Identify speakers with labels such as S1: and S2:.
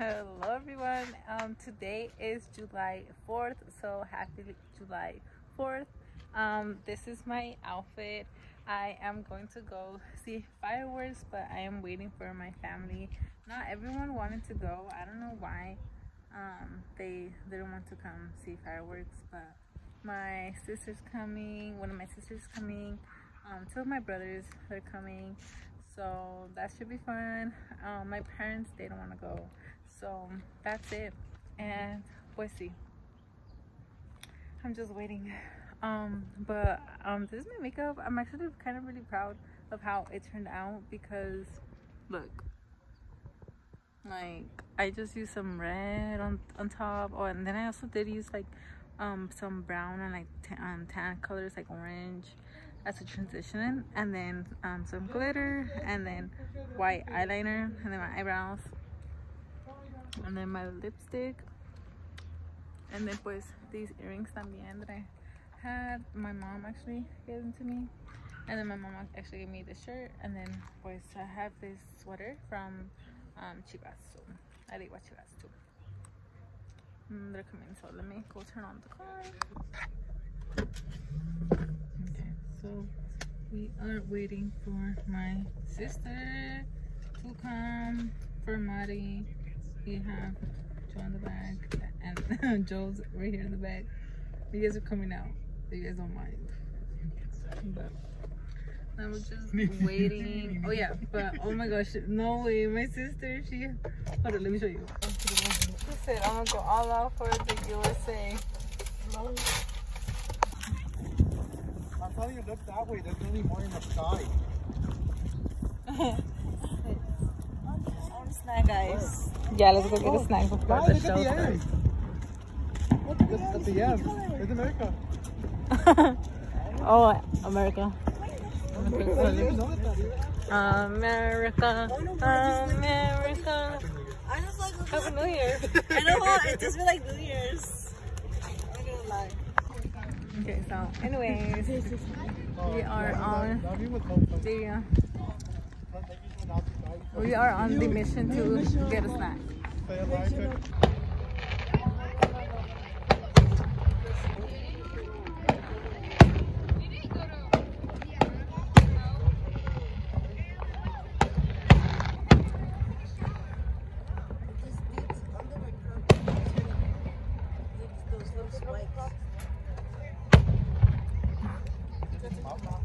S1: Hello everyone. Um, today is July 4th, so happy July 4th. Um, this is my outfit. I am going to go see fireworks, but I am waiting for my family. Not everyone wanted to go. I don't know why. Um, they didn't want to come see fireworks, but my sister's coming. One of my sisters coming. Um, two of my brothers they're coming so that should be fun um, my parents they don't want to go. So that's it. And we'll see i'm just waiting. Um but um this is my makeup. I'm actually kind of really proud of how it turned out because look. Like i just used some red on on top. Oh and then i also did use like um some brown and like um, tan colors like orange as a transition and then um, some glitter and then white eyeliner and then my eyebrows and then my lipstick and then pues these earrings también that I had my mom actually gave them to me and then my mom actually gave me this shirt and then pues I have this sweater from um, Chivas so I like what Chivas too. Mm, they're coming so let me go turn on the car we are waiting for my sister to come for Mari. We have Joe in the back and Joe's right here in the back. You guys are coming out. You guys don't mind. But I'm just waiting. Oh yeah, but oh my gosh, no way. My sister, she hold on, let me show you. She said I'm gonna go all out for the USA
S2: telling you, look that way. There's really more in the sky.
S1: snack, guys. Yeah, let's go get oh, a snack before wow, the show
S2: at the
S1: end.
S2: Look at the end. There's America.
S1: oh, America. America, America.
S3: I just like
S1: Happy New Year.
S3: I know it just feel like New Year's. I'm not gonna lie.
S1: Okay, so anyways, we are on the we are on the mission to get a snack. Jetzt mal aufmachen.